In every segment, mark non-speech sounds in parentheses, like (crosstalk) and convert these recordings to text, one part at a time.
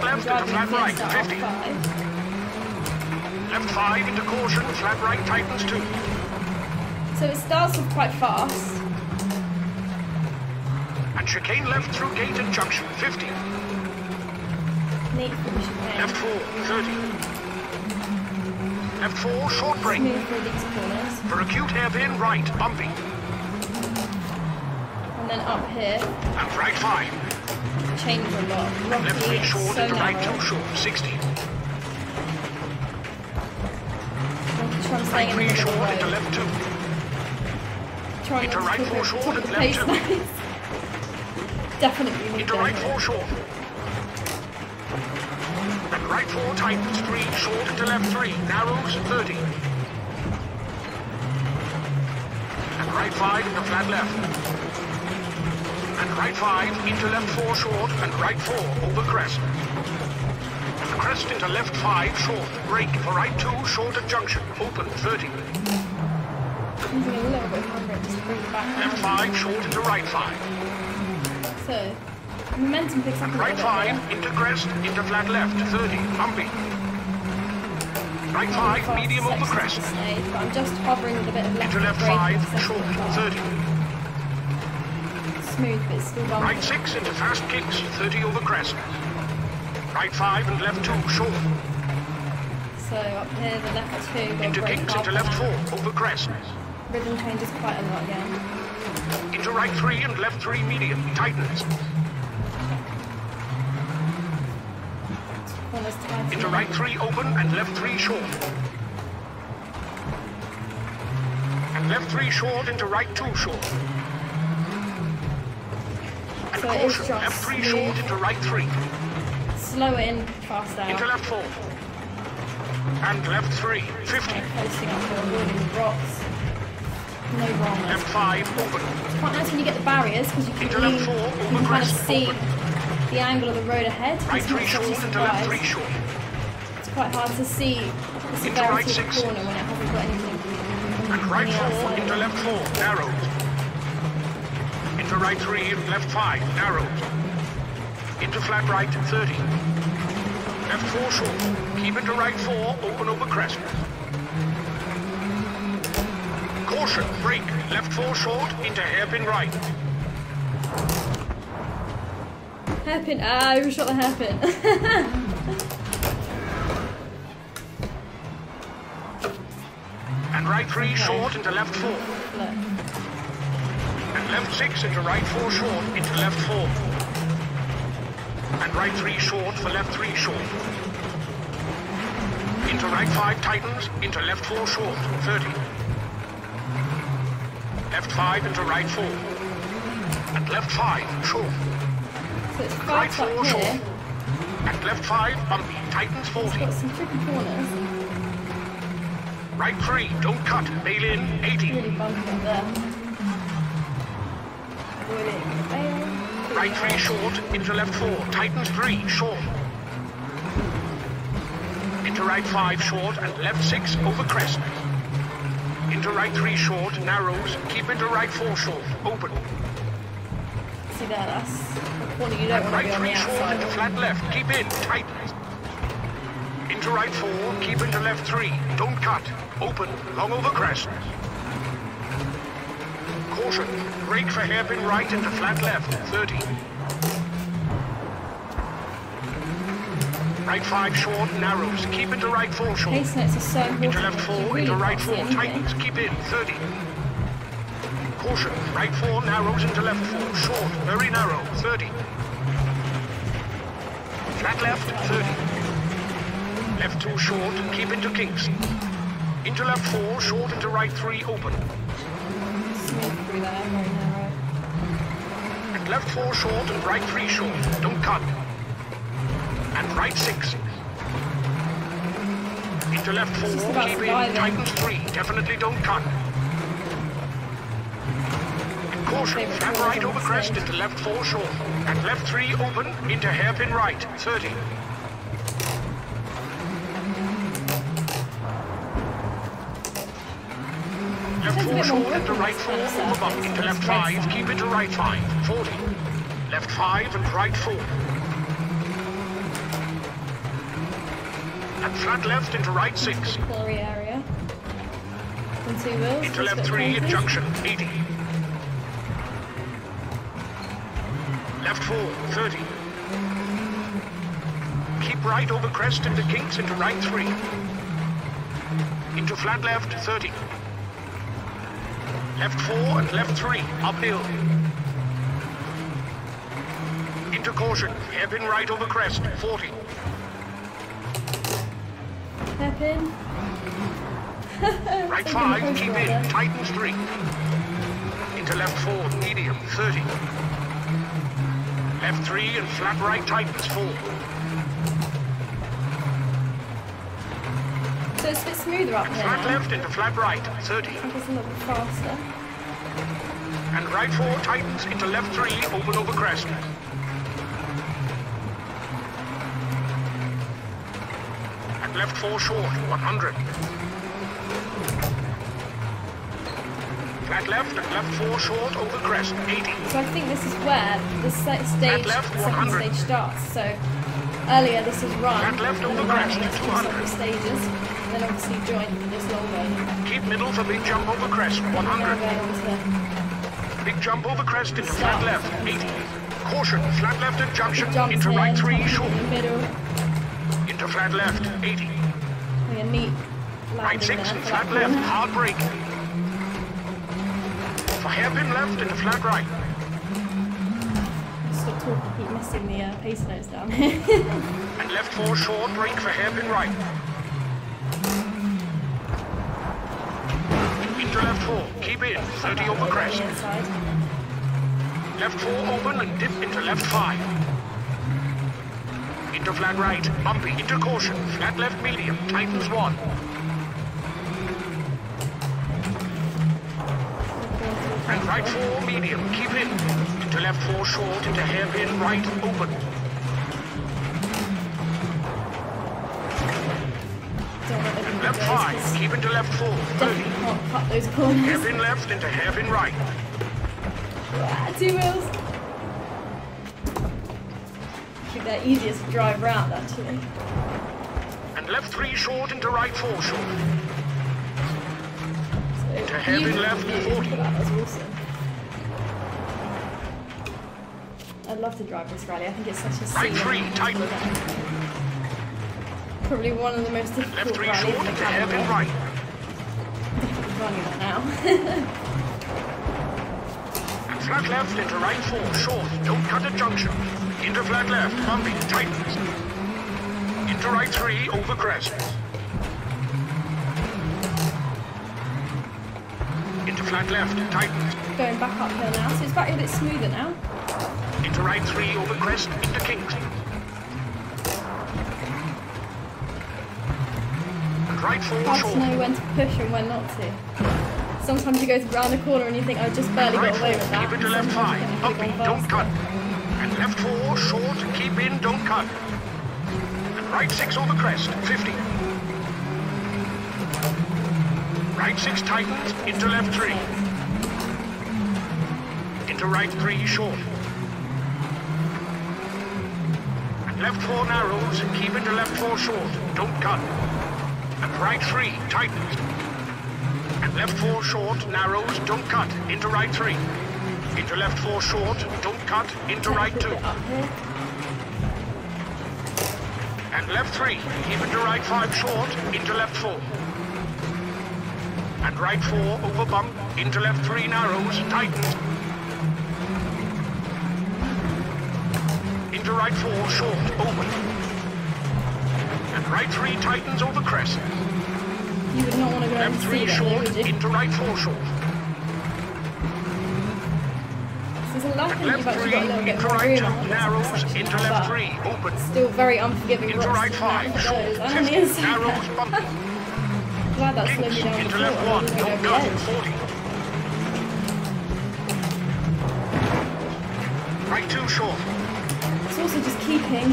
Flat left flat right, 50. R5. Left 5 into caution, flat right tightens 2. So it starts off quite fast. And chicane left through gate and junction, 50. Neat for the chicane. Left 4, 30. Left 4, short break. For acute hairpin, right, bumpy. And then up here, And right 5. Change a lot. Left Rocky, 3 it's short so right 2 narrow. short, 60. I'm trying to Right 3 short into left 2. (laughs) Trying into right four short and left two. Definitely need Into right 4 short. And right 4 tightens 3 short into left 3. Narrows 30. And right 5 into flat left. And right 5 into left 4 short and right 4 over crest. And crest into left 5 short. brake for right 2 short at junction. Open 30. A little bit of handbrake just to bring it back. Left 5 short into right 5. So, momentum picks up a And little right 5 into crest into flat left. 30. Bumpy. Right 5 medium over crest. section of the stage, but I'm just hovering with a bit of left Into left 5 short. 30. Smooth, but still bumpy. Right 6 into fast kinks, 30 over crest. Right 5 and left 2, short. So up here, the left two, Into kicks into left. 4, over crest. Rhythm changes quite a lot again. Into right 3 and left 3 medium, tightens. Into right 3 open and left 3 short. And left 3 short into right 2 short. So it is just left 3 smooth. short into right 3. Slow it in, fast out. Into left 4. And left 3, 50. Posting up here, avoiding rocks. No wrong. Left 5 open. It's quite nice when you get the barriers because you can Into lean, left four, you can kind of see open. the angle of the road ahead. Right It's 3 short into left 3 short. It's quite hard to see the right of the corner when it hasn't got anything And right 4 into left 4, narrows. Into right 3 left 5, narrows. Into flat right, 30. Left 4 short. Keep into right 4, open over crest. Caution, brake. Left 4 short, into hairpin right. Hairpin. Ah, I shot the hairpin. (laughs) And right 3 short into left 4. Look. And 6 into right 4 short, into left 4. And right 3 short for left 3 short. Into right 5 tightens, into left 4 short, 30. Left 5 into right 4. And left 5 short. So it's Right up 4 short. And left 5 bumpy, tightens 40. Got some tricky corners. Right 3, don't cut, bail in, 80. Really bumpy up there. Avoiding the bale. Right 3 short, into left 4, tightens 3, short. Into right 5 short and left 6 over crest. Into right 3 short, narrows, keep into right 4 short, open. See there, that's the corner you don't And want to right be on 3 short into flat left, keep in, tightens. Into right 4, keep into left 3, don't cut, open, long over crest. Caution, brake for hairpin right into flat left, 30. Right 5 short, narrows, keep into right 4 short. Pace notes are important. Into left 4, really into right 4, see tightens, keep in, 30. Caution, right 4, narrows into left 4, short, very narrow, 30. Flat left, 30. Left 2 short, keep into kinks. Into left 4, short into right 3, open. Smooth through there, very narrow. And left 4 short and right 3 short, don't cut. And right 6. Into left 4, just keep in, tightens 3, definitely don't cut. And caution, flat right over crest into left 4 short. And left 3 open, into hairpin right, 30. Left Depends a 4 short into right this 4 kind of over bump, into left 5, side. keep into right 5, 40. Left 5 and right 4. And flat left into right six. Quarry area. And two wheels. Into left three at junction 80. Left four, 30. Keep right over crest into kinks into right three. Into flat left 30. Left four and left three, uphill. Into caution, hairpin right over crest 40. Hairpin. (laughs) Right five, keep in, tightens three. Into left four, medium, 30. Left three and flat right tightens four. So it's a bit smoother up here Flat left into flat right, 30. I think it's a little bit faster. And right four tightens into left three, open over crest. And left four short, 100. Flat left and left four short over crest, 80. So I think this is where the stage, left, second stage starts. So earlier this is run, Flat left and over the running crest, is two 200. separate stages. Then obviously join for this long one. Keep middle for big jump over crest, 100. going on to Big jump over crest into flat left, 80. Caution, flat left at junction, jumps into right top three, in short. the middle. Into flat left, 80. Like a neat Right six there and for flat left, hard brake. For hairpin left into flat right. Keep missing the uh, pace notes down here. (laughs) And left four short, brake for hairpin right. Into left four, keep in, 30 over crest. Left four open and dip into left five. Into flat right, bumpy, into caution, flat left medium, tightens one. And right four medium, keep in. Into left four short, into hairpin right, open. Left five, 'cause keep into left four, 30. Definitely can't cut those corners. Hairpin left into hairpin right. Ah, Two wheels. I think they're easiest to drive round actually. And left three short into right four short. So To hairpin left, view. 40. That was awesome. I'd love to drive this rally. I think it's such a Right scenic three, tight. Probably one of the most Left difficult three rallies short in into hairpin calendar. right. (laughs) Running that now. (laughs) Flat left into right four, short. Don't cut at junction. Into flat left, bumpy, tightens. Into right three, over crest. Into flat left, tightens. Going back uphill now, so it's back a bit smoother now. Into right three, over crest, into Kingston. And right four, Hard to short. know when to push and when not to. Sometimes you go round the corner and you think, I just barely Right got away four, with that. keep it to left five, you bumpy, "Oh, don't cut. And left four, short, keep in, don't cut. And right six over crest, 50. Right six tightens, into left three. Into right three, short. And left four narrows, keep into left four short, don't cut. And right three, tightens. And left four short, narrows, don't cut, into right three. Into left four short, don't cut, into right two. And left three, keep into right five short, into left four. And right four, over bump, into left three narrows, tightens. Right four, short, open. And right three tightens over crest. You would not want to go and three that, short, you? into right four short. So there's a lucky And you've left actually three, got a little bit into more right room two, on narrows, into left three, open. Still very unforgiving Into rocks right five, short, on the inside. narrows, bumpy. Glad that slowed me down into left one, don't over the cut, edge. 40. Right two short. Also just keeping,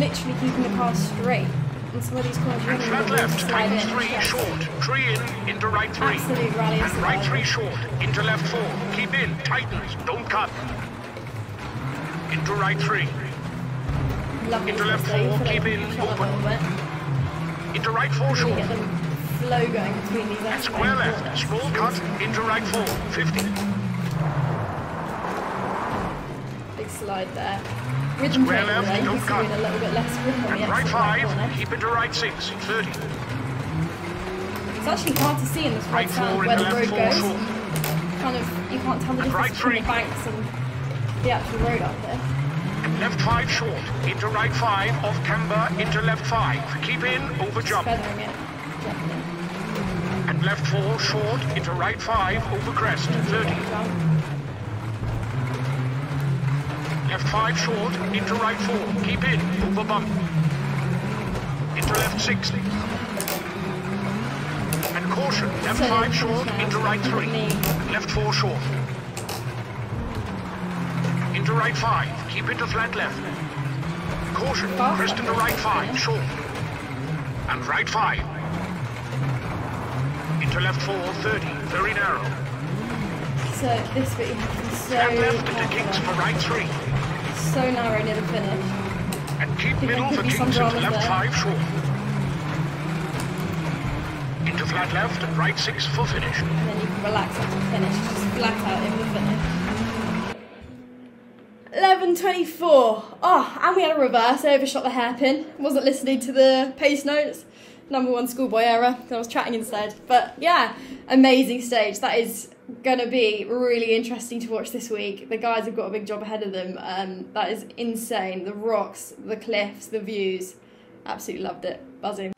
literally keeping the car straight. And some of these corners you And don't flat even really left, slide in. three Yes. short. Three in, into right three. Absolute rally And right three short, into left four. Keep in, tightens, don't cut. Into right three. Lovely into to left four, keep in, can shut up a open. into right 4 short. get them flow going between these And square left, corners. small cut into right 4, 50. Big slide there. Rhythm Square left. Don't cut. a little bit less grip on the And right right 5, corner. keep into right 6, 30. It's actually hard to see in this Right 4 where the road goes. short. Kind of, you can't tell the And difference right between three. the banks and the actual road up there. Left 5 short, into right 5, off camber, into left 5. Keep in, over jump. Feathering it gently. And left 4 short, into right 5, over crest, 30. Jump. Left 5 short, into right 4. Keep in, over bump. Into left 60. And caution, left So 5 short, into right 3. Left 4 short. Into right 5. Keep into flat left. Caution, crest into right 5, short. And right 5. Into left 4, 30. Very narrow. So this bit you have to so Flat left into kinks careful. for right 3. So narrow near the finish. And keep middle for kinks into left there. 5 short. Into flat left and right 6 for finish. And then you can relax after finish, just flat out in the finish. 11.24. Oh, and we had a reverse, I overshot the hairpin. Wasn't listening to the pace notes. Number one schoolboy error, I was chatting instead. But yeah, amazing stage. That is gonna be really interesting to watch this week. The guys have got a big job ahead of them. Um, that is insane. The rocks, the cliffs, the views. Absolutely loved it. Buzzing.